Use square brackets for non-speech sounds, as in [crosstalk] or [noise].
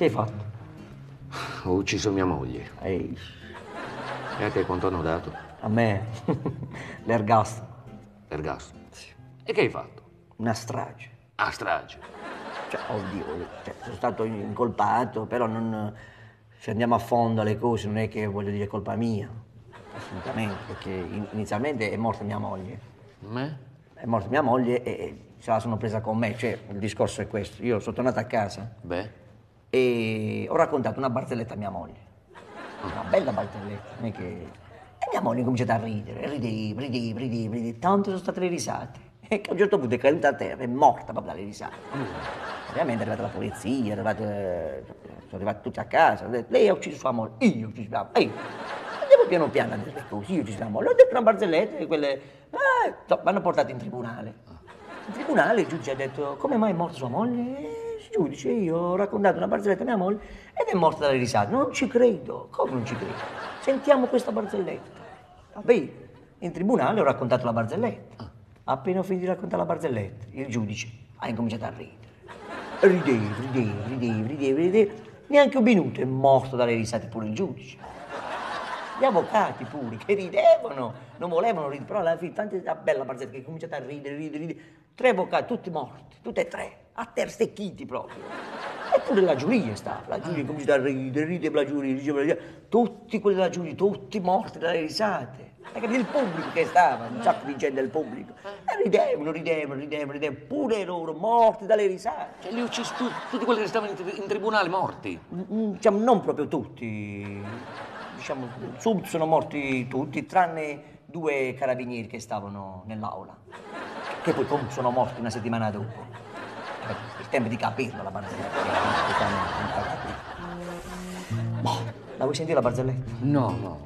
Che hai fatto? Ho ucciso mia moglie. Ehi, E a te quanto hanno dato? a me [laughs] l'ergastolo. Ergastolo. E che hai fatto? Una strage. A strage. Cioè, oddio, cioè, sono stato incolpato, però non... Se andiamo a fondo alle cose non è che voglio dire colpa mia. Assolutamente, perché in- inizialmente è morta mia moglie. Me? È morta mia moglie e- e se la sono presa con me. Cioè, il discorso è questo. Io sono tornato a casa Beh. E ho raccontato una barzelletta a mia moglie. Una bella barzelletta, che... E mia moglie ha cominciato a ridere, rideva, rideva, rideva, rideva, tanto sono state le risate. E che a un certo punto è caduta a terra, è morta proprio dalle risate. Ovviamente è arrivata la polizia, arrivata, eh, sono arrivati tutti a casa, hanno lei ha ucciso sua moglie, io ho ucciso sua moglie. Andiamo piano piano a dire le io ho ucciso sua moglie, ho detto una barzelletta e quelle... Eh, no, vanno portati in tribunale. In tribunale il giudice ha detto, come mai è morta sua moglie? Giudice, io ho raccontato una barzelletta a mia moglie ed è morta dalle risate. Non ci credo, come non ci credo? Sentiamo questa barzelletta. Va bene, in tribunale ho raccontato la barzelletta. Appena ho finito di raccontare la barzelletta, il giudice ha incominciato a ridere. Rideva, rideva, rideva, rideva, rideva. Neanche un minuto è morto dalle risate pure il giudice. Gli avvocati pure che ridevano, non volevano ridere, però alla fine, tanta bella barzelletta che è cominciata a ridere, ridere, ridere. Tre avvocati, tutti morti, tutti e tre, a terra stecchiti proprio. Eppure la giuria stava, la giuria cominciata a ridere, ridere la giuria, ridere la giuria. Tutti quelli della giuria, tutti morti dalle risate. Capito? Il pubblico che stava, un sacco di gente del pubblico. E ridevano, ridevano, ridevano, ridevano, pure loro morti dalle risate. Cioè, li uccisi tu- tutti quelli che stavano in, in tribunale morti. Mm, Diciamo, non proprio tutti. Diciamo, subito sono morti tutti, tranne due carabinieri che stavano nell'aula. Che poi comunque sono morti una settimana dopo. Il tempo di capirla la barzelletta. Boh, la vuoi sentire la barzelletta? No, no.